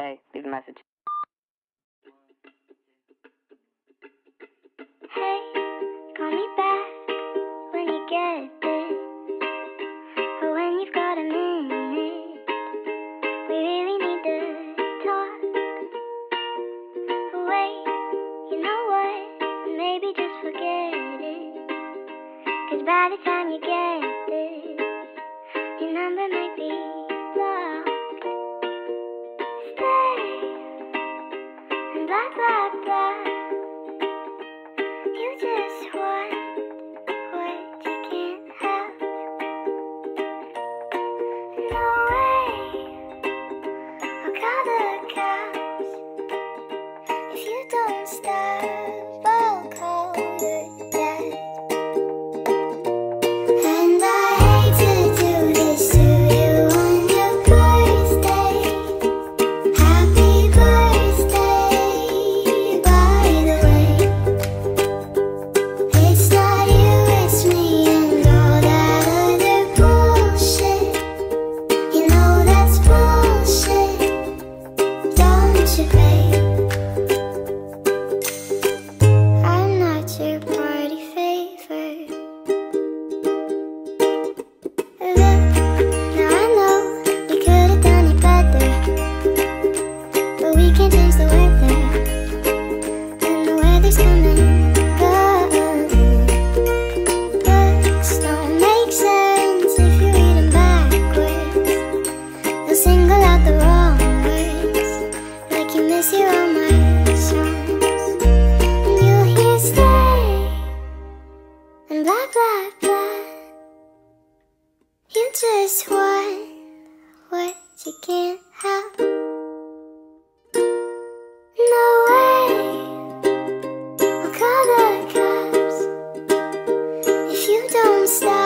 Hey, leave a message. Hey, call me back when you get this. Or when you've got a minute. We really need to talk. Wait, you know what? Maybe just forget it. Cause by the time you get this, your number might be blah blah blah. You just want what you can't have. No way, I'll call the cops. If you don't stop, There's one word you can't have? No way will call the cops if you don't stop.